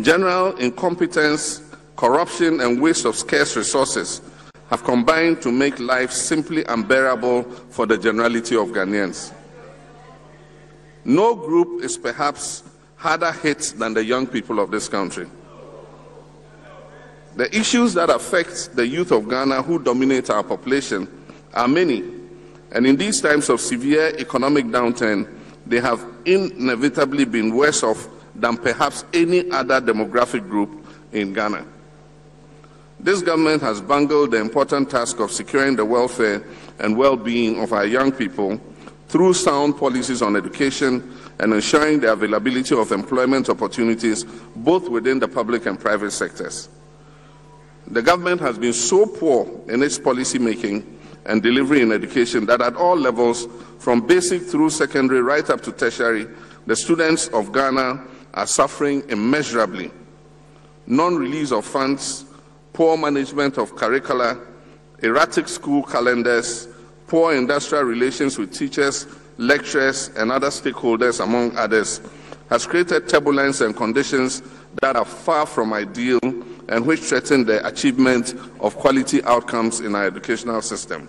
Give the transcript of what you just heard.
General incompetence, corruption, and waste of scarce resources have combined to make life simply unbearable for the generality of Ghanaians. No group is perhaps harder hit than the young people of this country. The issues that affect the youth of Ghana who dominate our population are many, and in these times of severe economic downturn, they have inevitably been worse off than perhaps any other demographic group in Ghana. This government has bungled the important task of securing the welfare and well being of our young people through sound policies on education and ensuring the availability of employment opportunities both within the public and private sectors. The government has been so poor in its policy making and delivery in education that at all levels, from basic through secondary right up to tertiary, the students of Ghana are suffering immeasurably. Non release of funds, poor management of curricula, erratic school calendars, poor industrial relations with teachers, lecturers, and other stakeholders, among others, has created turbulence and conditions that are far from ideal and which threaten the achievement of quality outcomes in our educational system.